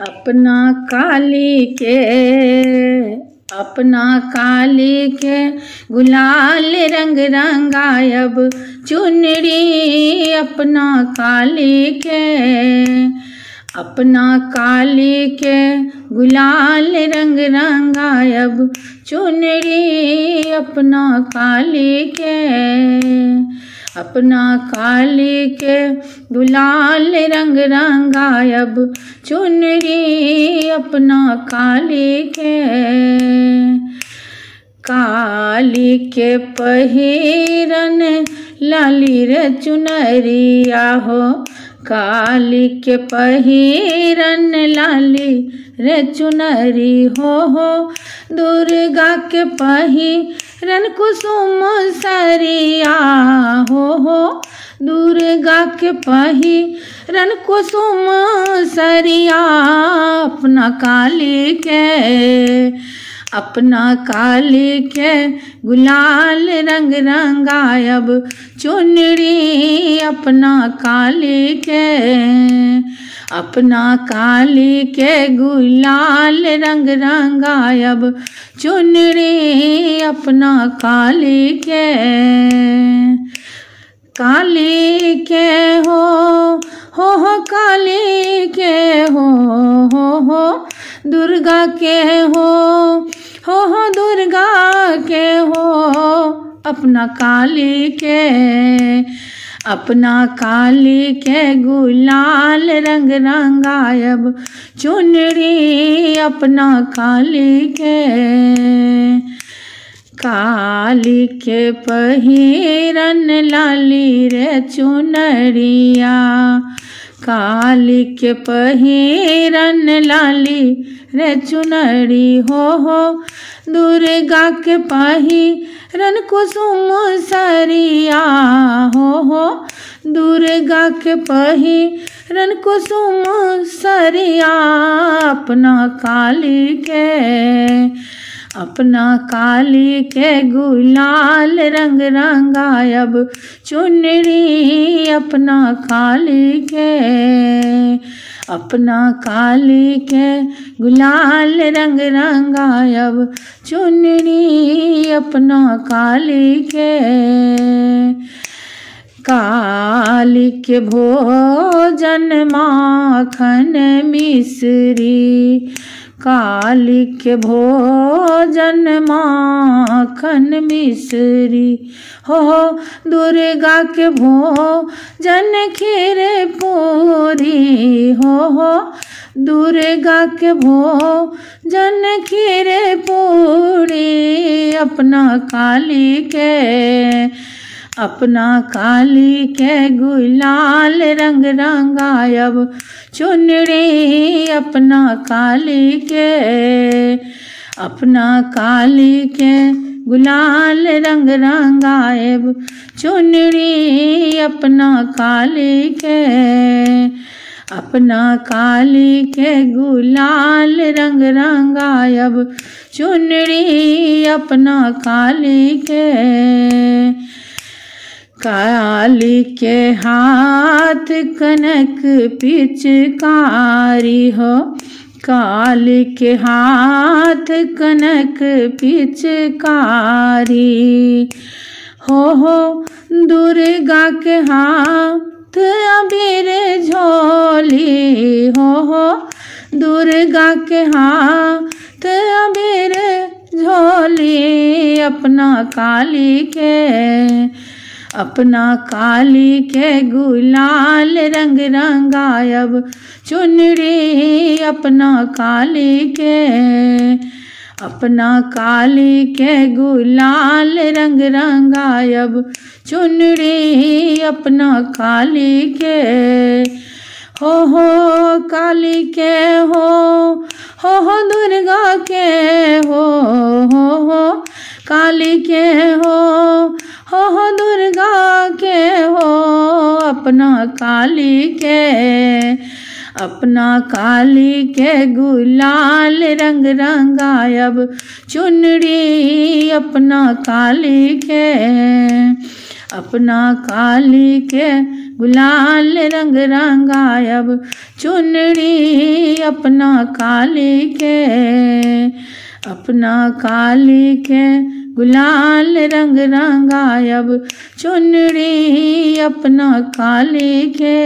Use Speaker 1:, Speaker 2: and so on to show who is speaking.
Speaker 1: अपना काली के अपना काली के गुलाल रंग रंगायब चुनरी अपना काली के। अपना काली के गुलाल रंग रंगायब चुनरी अपना काली के। अपना काली के गुलाल रंग रंगायब चुनरी अपना काली के। काली के पहिरन लाली रे चुनरिया हो काली के पहिरन लाली, रे चुनरी हो हो। दुर्गा के पहिरन कुसुम सरिया हो हो। दुर्गा के पही रन कुसुम सरिया, अपना काली के अपना काली के गुलाल रंग रंगायब चुनरी अपना काली के अपना काली के गुलाल रंग रंगायब चुनरी अपना काली के काली के हो हो हो काली दुर्गा के हो हो हो, दुर्गा के हो, अपना काली के, अपना काली के गुलाल रंग रंग रंगायब चुनरी अपना काली के काली के पहिरन लाली रे चुनरिया। काली के पहिरन लाली रे चुनरी हो हो, दुर्गा के पहिरन कुसुम सरिया हो हो, दुर्गा के पहिरन कुसुम सरिया, अपना काली के अपना काली के गुलाल रंग रंगायब चुनरी अपना काली के। अपना काली के गुलाल रंग रंगायब चुनरी अपना काली के। काली के भोजन माखन मिश्री काली के भोजन माखन मिश्री। हो दुर्गा के भोजन खीर पूरी। हो हो, दुर्गा के भोजन खीर पूरी। अपना काली के अपना काली के गुलाल रंग रंगायब चुनरी अपना काली के। अपना काली के गुलाल रंग रंगायब चुनरी अपना काली के। अपना काली के गुलाल रंग रंगायब चुनरी अपना काली के। काली के हाथ कनक पिचकारी हो। काली के हाथ कनक पिचकारी हो हो। दुर्गा के हाथ अबीर झोली हो हो। दुर्गा के हाथ अबीर झोली अपना काली के अपना काली के गुलाल रंग रंगायब चुनरी अपना काली के। अपना काली के गुलाल रंग रंगायब चुनरी अपना काली के। हो हो, काली के हो हो हो, दुर्गा के हो हो हो काली के हो हो हो, दुर्गा के हो, अपना काली के, अपना काली के गुलाल रंग रंगायब चुनरी, अपना काली के। अपना काली के गुलाल रंग रंगायब चुनरी अपना काली के अपना काली के गुलाल रंग रंगायब चुनरी अपना काली के